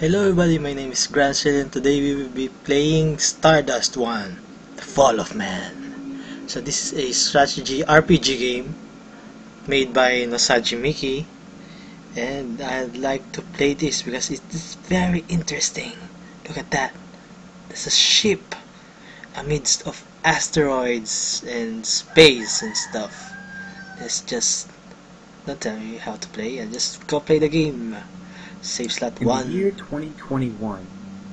Hello everybody, my name is Granzteel and today we will be playing Stardust 1, The Fall of Man. So this is a strategy RPG game made by Nosajimiki and I'd like to play this because it is very interesting. Look at that. There's a ship amidst of asteroids and space and stuff. Let's just not tell me how to play, I just go play the game. Save slot In 1. the year 2021,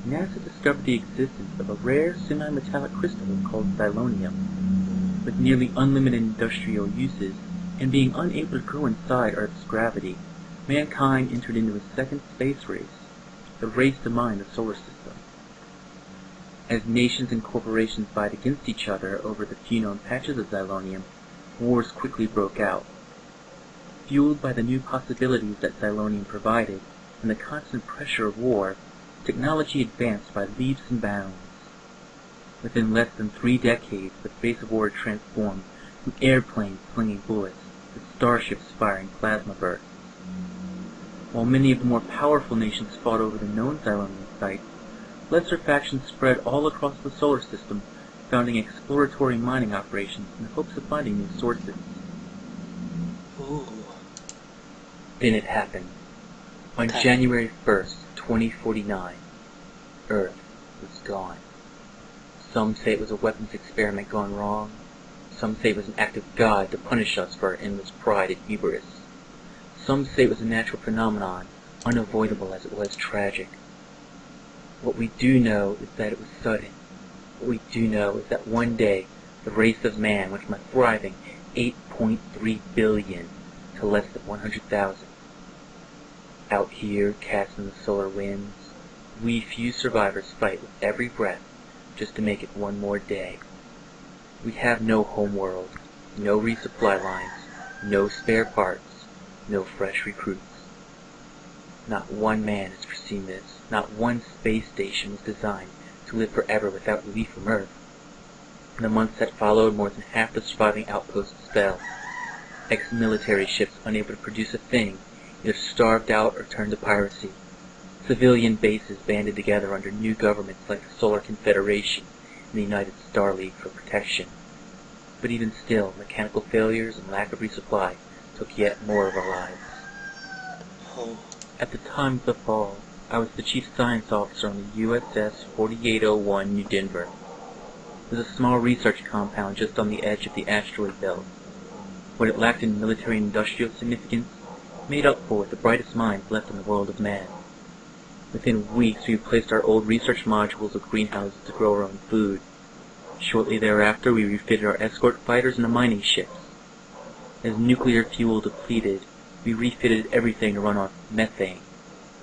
NASA discovered the existence of a rare semi-metallic crystal called Xylonium. With nearly unlimited industrial uses and being unable to grow inside Earth's gravity, mankind entered into a second space race, the race to mine the solar system. As nations and corporations vied against each other over the few known patches of Xylonium, wars quickly broke out. Fueled by the new possibilities that Xylonium provided, and the constant pressure of war, technology advanced by leaps and bounds. Within less than three decades, the face of war transformed from airplanes slinging bullets to starships firing plasma bursts. While many of the more powerful nations fought over the known Xylonium sites, lesser factions spread all across the solar system, founding exploratory mining operations in the hopes of finding new sources. Ooh. Then it happened. On Time. January 1st, 2049, Earth was gone. Some say it was a weapons experiment gone wrong. Some say it was an act of God to punish us for our endless pride and hubris. Some say it was a natural phenomenon, unavoidable as it was tragic. What we do know is that it was sudden. What we do know is that one day, the race of man went from a thriving 8.3 billion to less than 100,000. Out here, cast in the solar winds, we few survivors fight with every breath just to make it one more day. We have no home world, no resupply lines, no spare parts, no fresh recruits. Not one man has foreseen this. Not one space station was designed to live forever without relief from Earth. In the months that followed, more than half the surviving outposts fell. Ex-military ships unable to produce a thing either starved out or turned to piracy. Civilian bases banded together under new governments like the Solar Confederation and the United Star League for protection. But even still, mechanical failures and lack of resupply took yet more of our lives. At the time of the fall, I was the chief science officer on the USS 4801 New Denver. It was a small research compound just on the edge of the asteroid belt. What it lacked in military industrial significance made up for with the brightest minds left in the world of man. Within weeks, we replaced our old research modules with greenhouses to grow our own food. Shortly thereafter, we refitted our escort fighters into mining ships. As nuclear fuel depleted, we refitted everything to run on methane,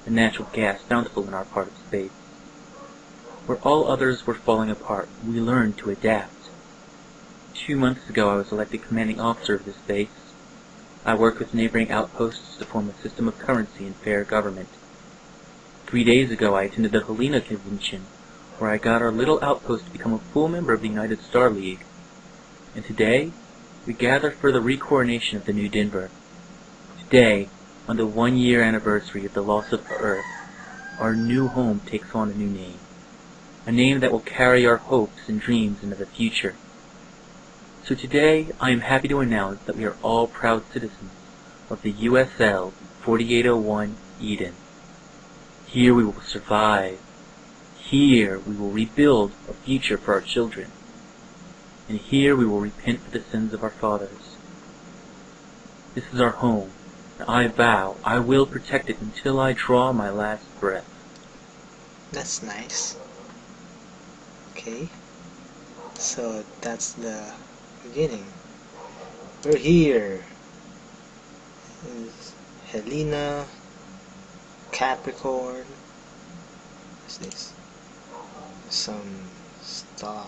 the natural gas bountiful in our part of space. Where all others were falling apart, we learned to adapt. Two months ago, I was elected commanding officer of this base. I worked with neighboring outposts to form a system of currency and fair government. Three days ago, I attended the Helena Convention, where I got our little outpost to become a full member of the United Star League. And today, we gather for the recoronation of the New Denver. Today, on the one-year anniversary of the loss of Earth, our new home takes on a new name. A name that will carry our hopes and dreams into the future. So today, I am happy to announce that we are all proud citizens of the USL 4801 Eden. Here we will survive. Here we will rebuild a future for our children. And here we will repent for the sins of our fathers. This is our home, and I vow I will protect it until I draw my last breath. That's nice. Okay. So that's the beginning. We're here. Is Helena, Capricorn. What's this? Some star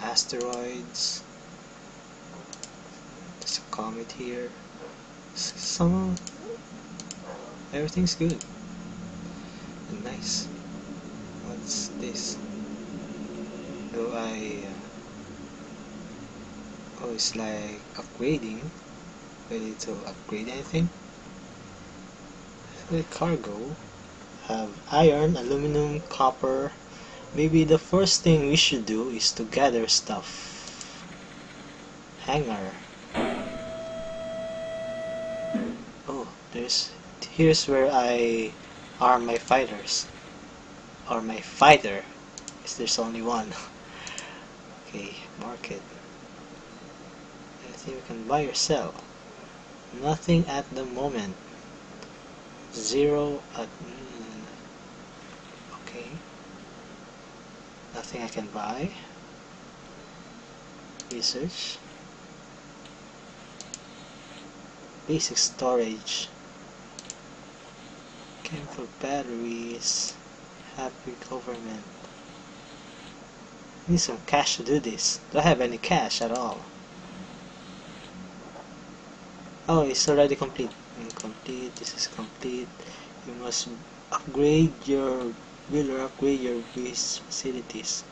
asteroids. There's a comet here. Some everything's good nice. What's this? Do I? Uh, oh, it's like upgrading. Ready to upgrade anything? The cargo have iron, aluminum, copper. Maybe the first thing we should do is to gather stuff. Hangar. Oh, there's here's where I arm my fighters. Or my fighter. is there's only one. okay, market. Anything we can buy or sell. Nothing at the moment. Zero at mm, okay. Nothing I can buy. Research. Basic storage. Chemical batteries. Happy government. Need some cash to do this. Do I have any cash at all? Oh, it's already complete. Mm, Incomplete. This is complete. You must upgrade your will or upgrade your base facilities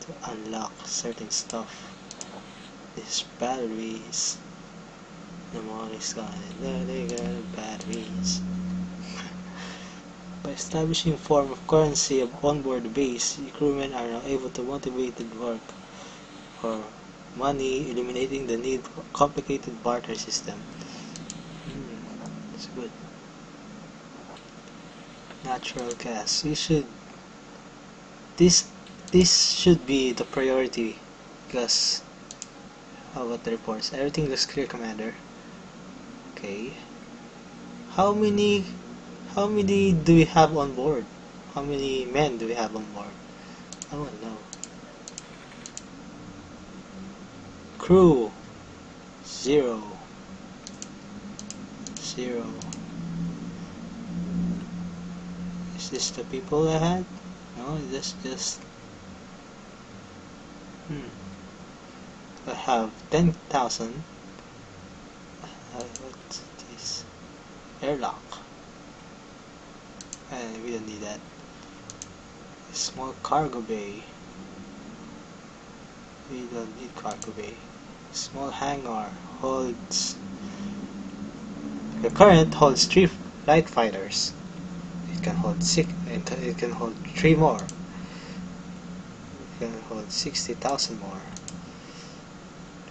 to unlock certain stuff. This batteries. The mall is gone. There they go, batteries. By establishing a form of currency of onboard base, crewmen are now able to motivated work for money, eliminating the need for complicated barter system. That's good. Natural gas. You should. This this should be the priority because how about the reports? Everything looks clear, Commander. Okay. How many how many do we have on board? How many men do we have on board? I don't know. Crew zero zero. Is this the people I had? No, this just hmm. I have ten thousand. Uh, what's this? Airlock. And we don't need that. Small cargo bay. We don't need cargo bay. Small hangar holds. The current holds three light fighters. It can hold six. It can hold three more. It can hold sixty thousand more.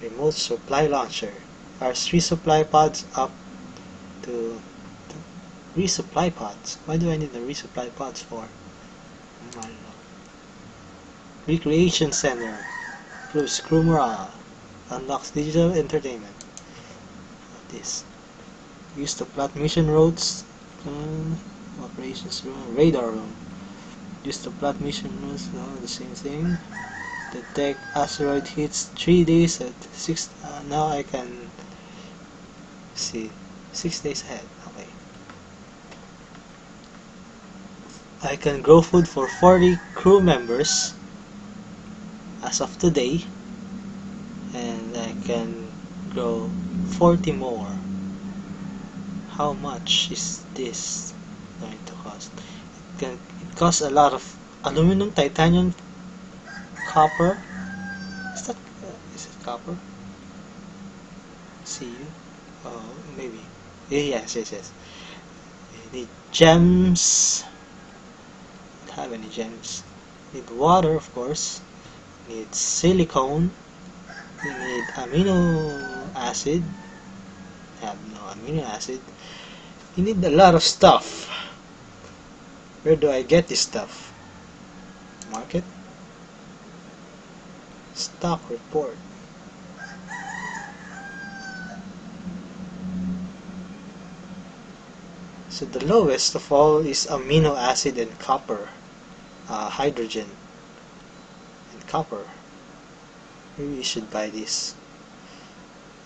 Remote supply launcher. Our three supply pods up to resupply pods. Why do I need the resupply pods for? Recreation Center. Improves crew morale. Unlocks digital entertainment. This. Use the plot mission roads. Uh, operations room. Radar room. Use the plot mission roads. Uh, the same thing. Detect asteroid hits three days at six. Uh, now I can see six days ahead. Okay. I can grow food for 40 crew members as of today and I can grow 40 more how much is this going to cost? It, can, it costs a lot of aluminum titanium copper. Is that uh, is it copper? See you. Oh maybe. Yes yes yes. Need gems? Don't have any gems. Need water of course. Need silicone. We need amino acid. Have no amino acid you need a lot of stuff. Where do I get this stuff? Market? Stock report. So the lowest of all is amino acid and copper uh, hydrogen and copper. Maybe we should buy this.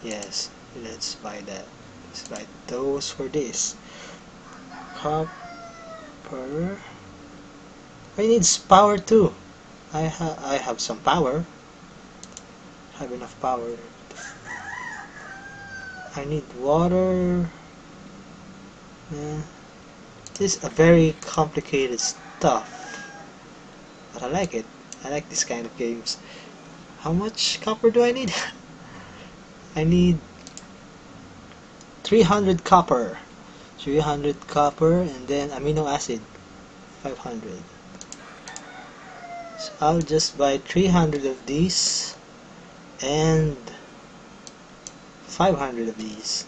Yes let's buy that let's buy those for this. Copper I need power too. I, ha I have some power. Have enough power I need water. Yeah. this is a very complicated stuff but I like it. I like this kind of games. How much copper do I need? I need 300 copper. 300 copper and then amino acid 500 so I'll just buy 300 of these and 500 of these.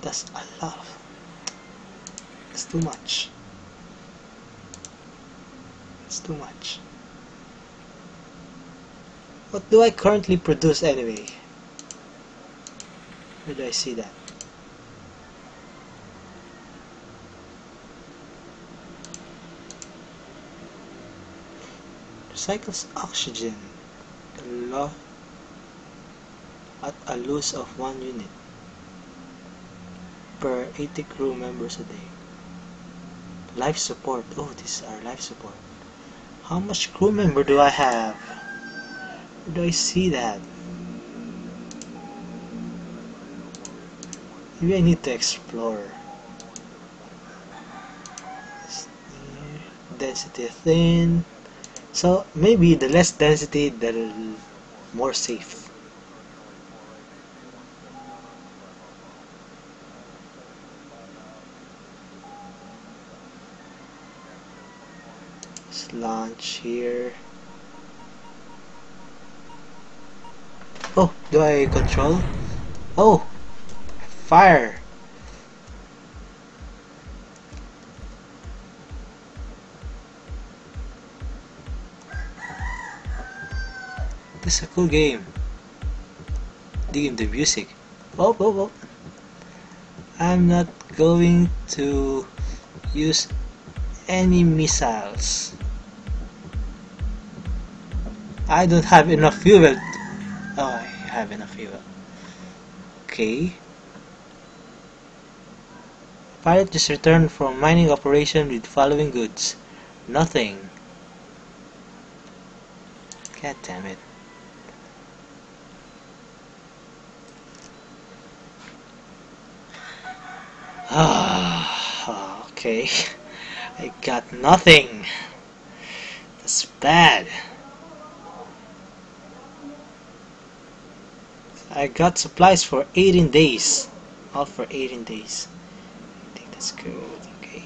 That's a lot. It's too much. It's too much. What do I currently produce anyway where do I see that recycles oxygen at a loss of 1 unit per 80 crew members a day. Life support. Oh, these are life support. How much crew member do I have? Where do I see that? Maybe I need to explore. Density thin. So maybe the less density, the more safe. Let's launch here. Oh, do I control? Oh, fire. This is a cool game. Digging the music. Oh, oh, oh. I'm not going to use any missiles. I don't have enough fuel. Oh, I have enough fuel. Okay. Pilot just returned from mining operation with following goods. Nothing. God damn it. Ah, okay. I got nothing. That's bad. I got supplies for 18 days. All for 18 days. That's good. Okay.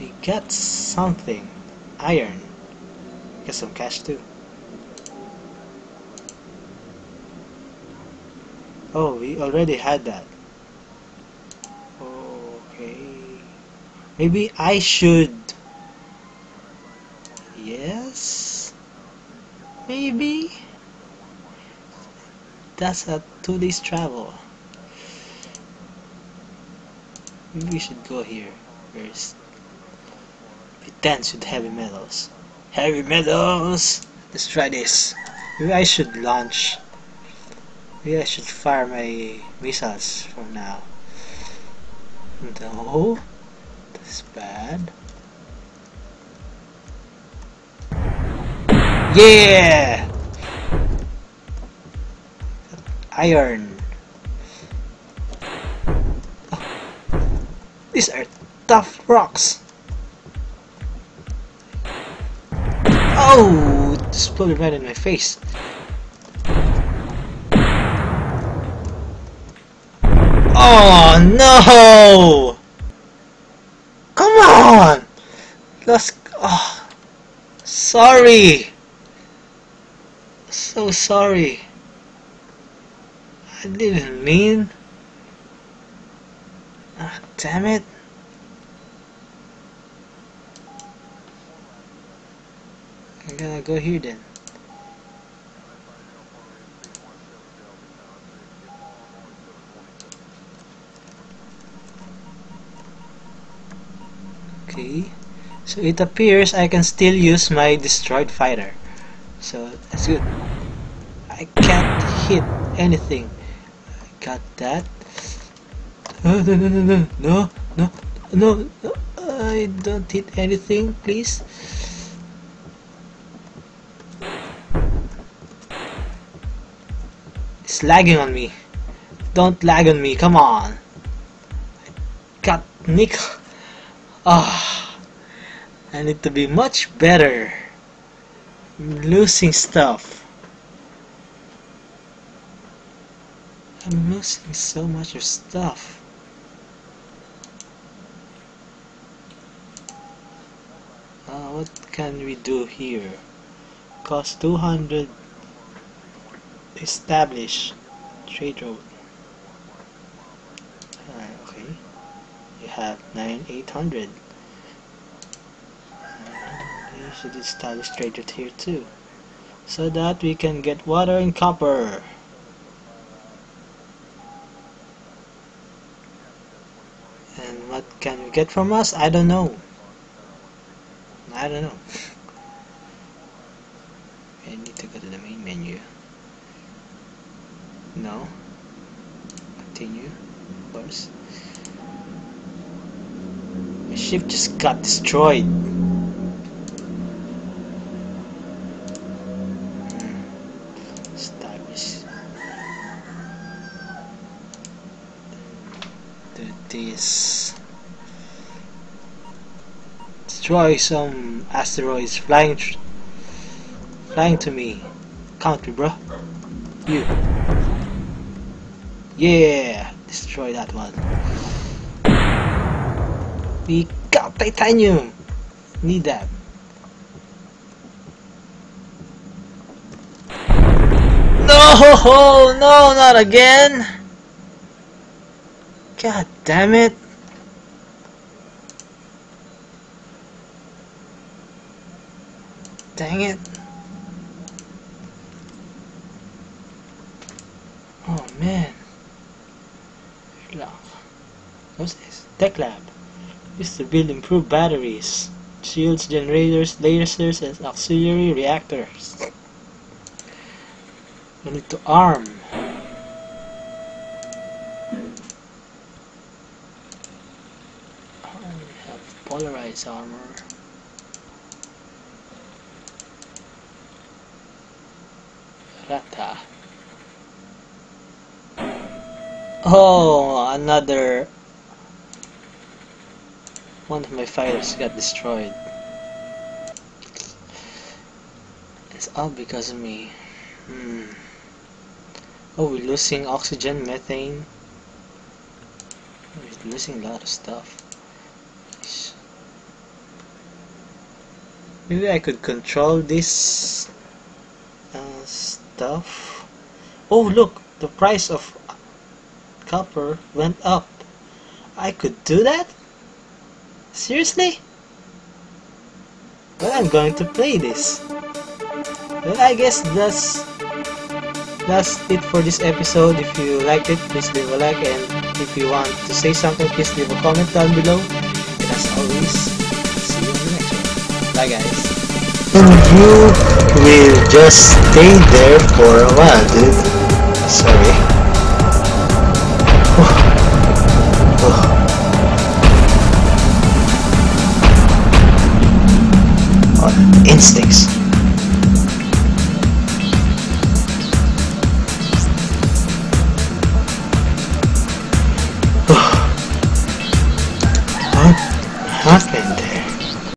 We got something. Iron. Got some cash too. Oh, we already had that. Okay. Maybe I should... Yes? Maybe? That's a two days travel. Maybe we should go here first. We dense with heavy metals. Heavy metals! Let's try this. Maybe I should launch. Maybe I should fire my missiles from now. No is bad. Yeah! Iron. These are tough rocks. Oh! Exploded right in my face. Oh no! Come on! Let's... Oh, sorry! So sorry. I didn't mean... Damn it. I'm gonna go here then. Okay, so it appears I can still use my destroyed fighter. So that's good. I can't hit anything. I got that. Oh, no, no, no, no, no, no, no, no, I don't hit anything, please. It's lagging on me. Don't lag on me, come on. Got Nick. Ah, I need to be much better. I'm losing stuff. I'm losing so much of stuff. Uh, what can we do here? Cost 200 establish trade road. Alright, okay. You have 9800. We should establish trade route here too. So that we can get water and copper. And what can we get from us? I don't know. I don't know. I need to go to the main menu. No. Continue. Course. My ship just got destroyed. Hmm. Do this. Destroy some asteroids flying flying to me. Country, bro. You. Yeah, destroy that one. We got titanium. Need that. No, no, not again. God damn it. Dang it. Oh man. Lab. What's this? Tech lab. Used to build improved batteries, shields, generators, lasers, and auxiliary reactors. We need to arm. We have polarized armor. Rata. Oh, another one of my fighters got destroyed. It's all because of me. Hmm. Oh, we're losing oxygen, methane. We're losing a lot of stuff. Maybe I could control this uh, stuff. Oh, look! The price of copper went up. I could do that? Seriously? Well, I'm going to play this. Well, I guess that's that's it for this episode. If you liked it, please leave a like, and if you want to say something, please leave a comment down below. And as always, see you in the next one. Bye, guys. And you will just stay there for a while, dude. Sorry. Instincts.